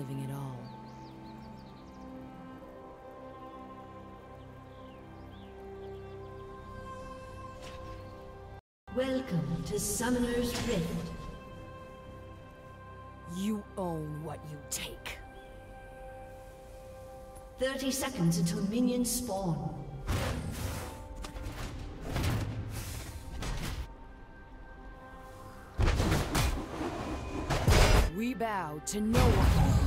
living at all. Welcome to Summoner's Rift. You own what you take. 30 seconds until minions spawn. We bow to no one.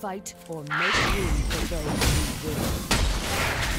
Fight or make room for those who will.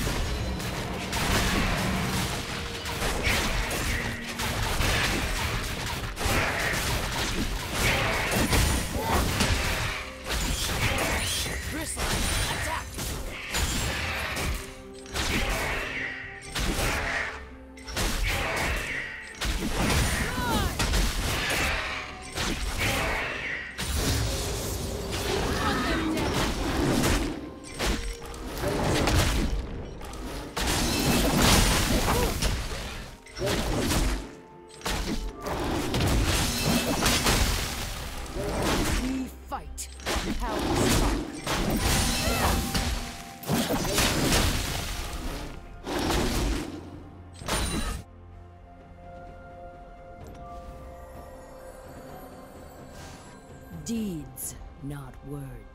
Not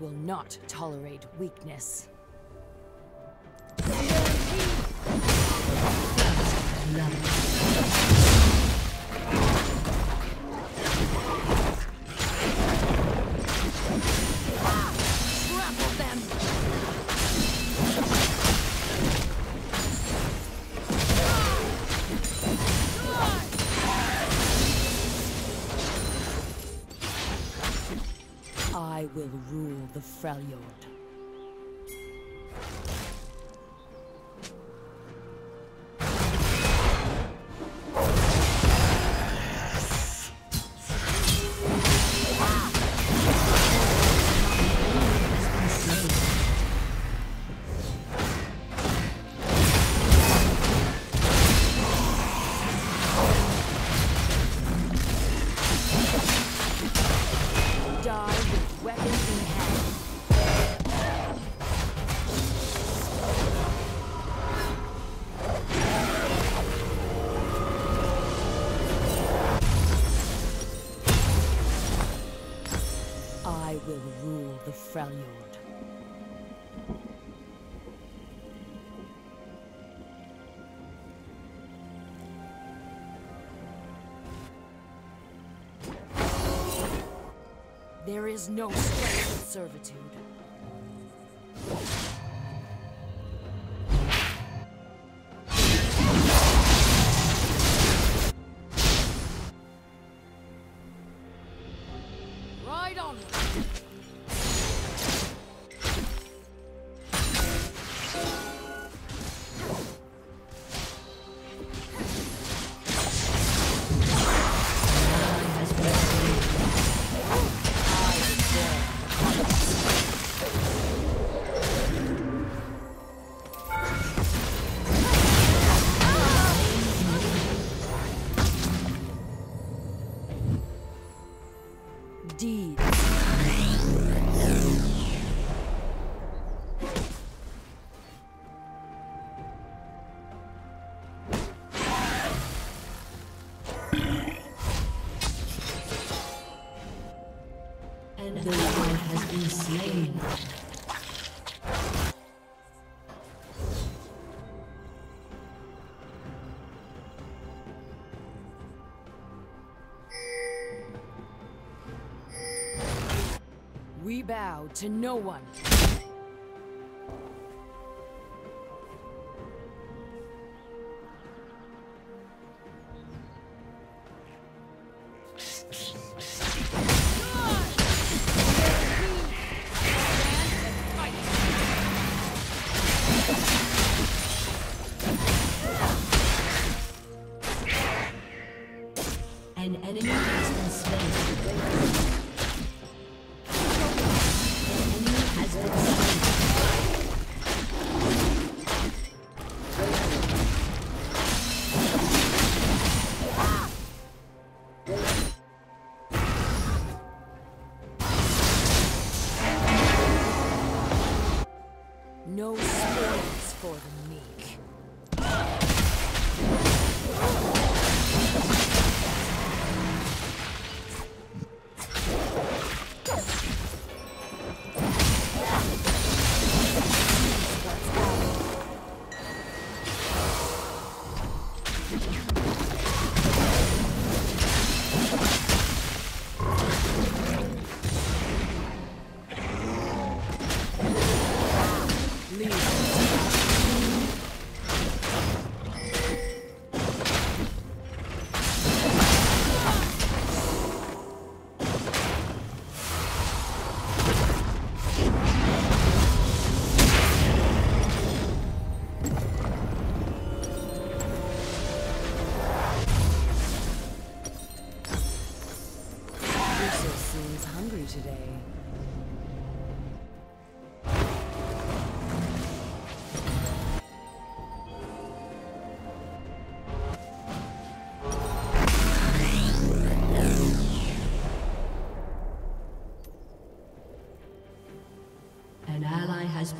will not tolerate weakness. Trample will rule the Freljord. There is no strength been slain. We bow to no one.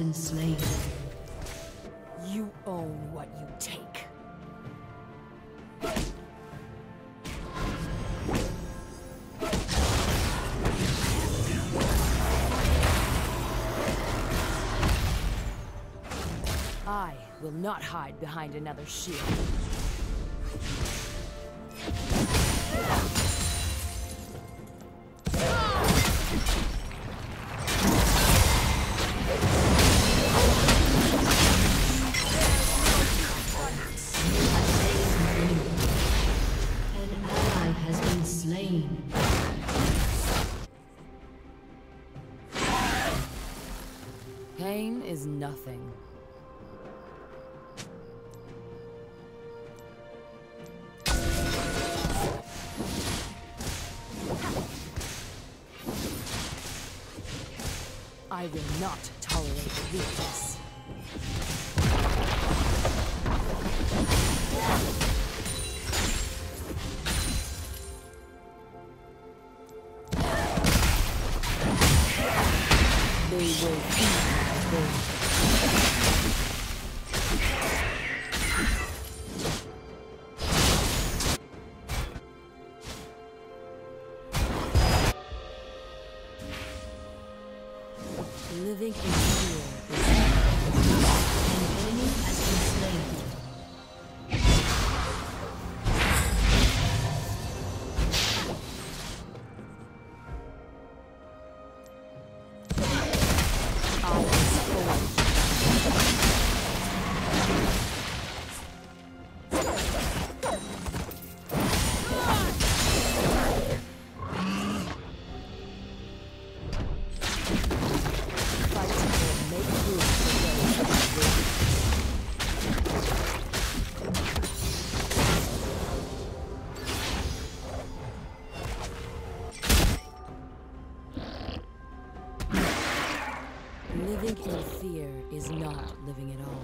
Been slain. You own what you take. I will not hide behind another shield. I will not tolerate weakness. They will be my living at all.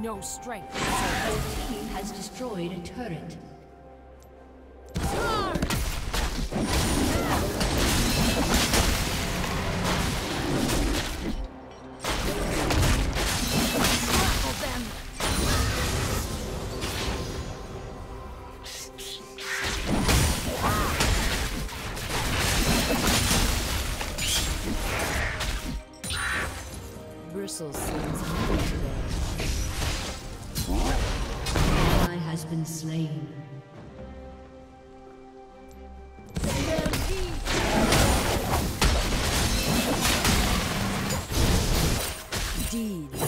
no strength. Your team has destroyed a turret. Charge! Indeed.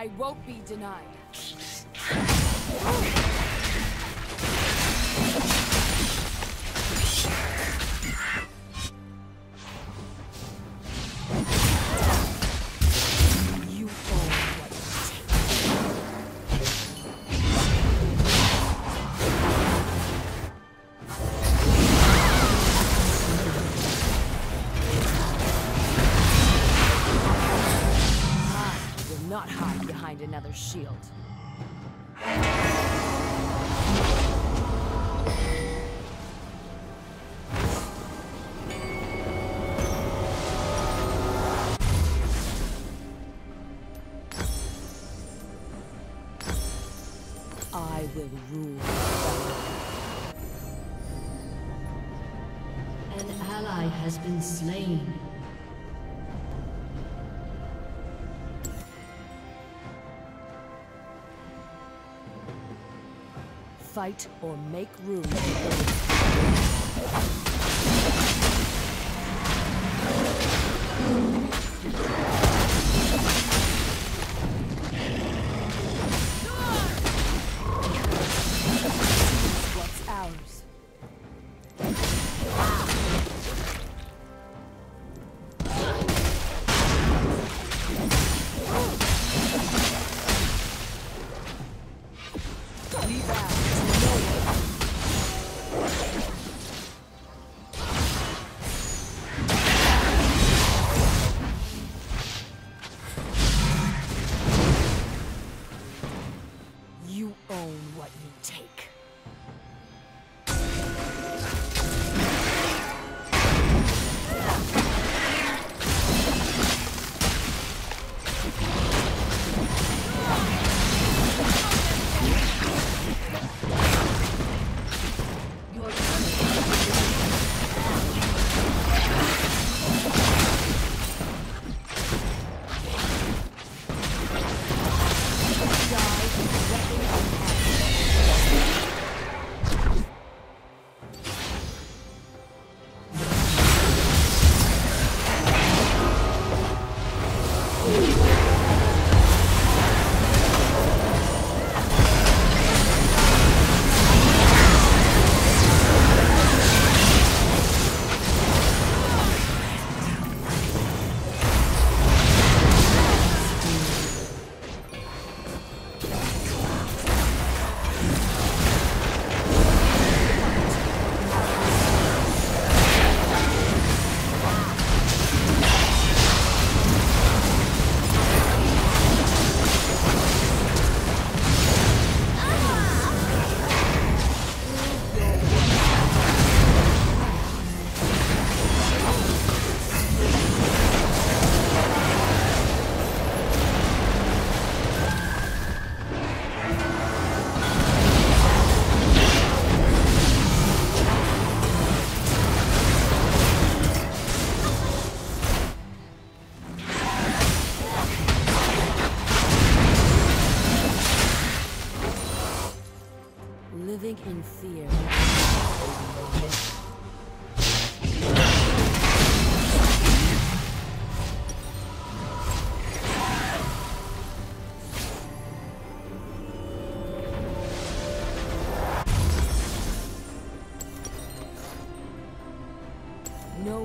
I won't be denied. I will rule. An ally has been slain. Fight or make room.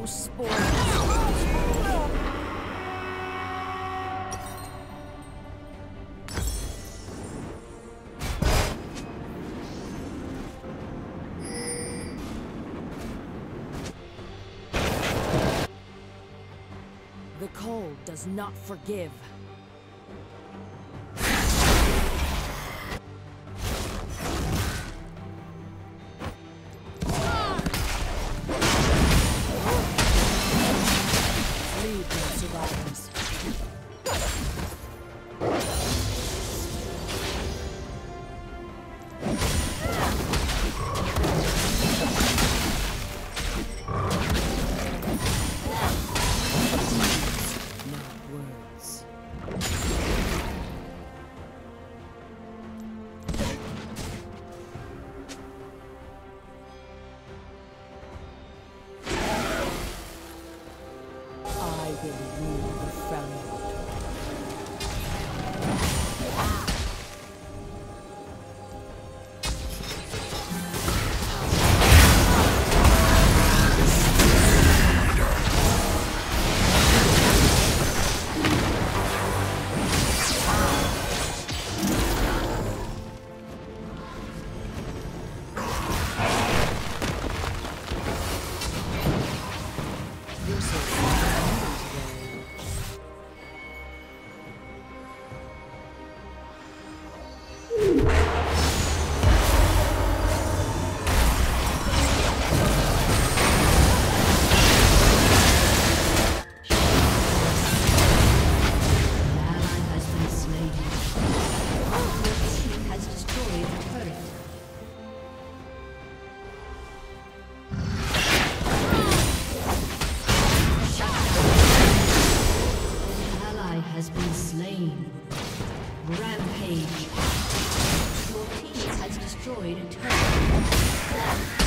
The cold does not forgive. been slain. Rampage. Your team has destroyed a turret.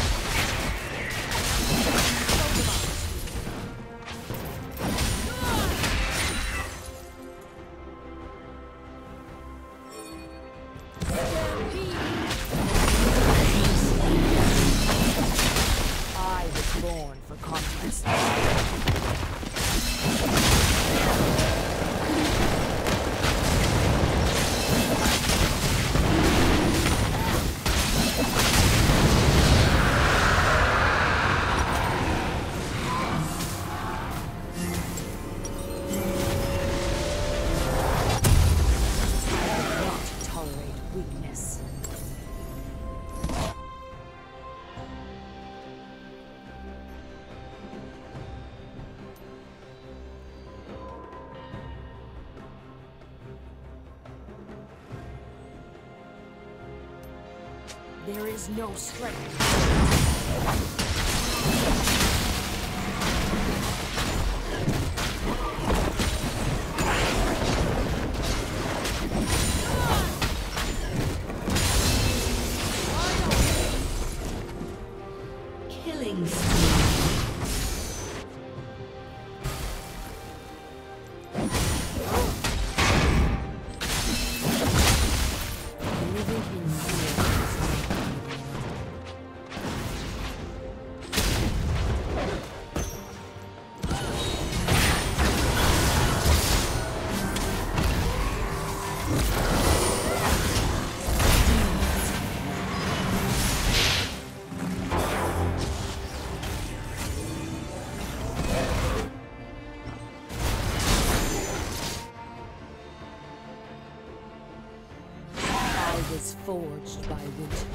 There is no strength. by winter.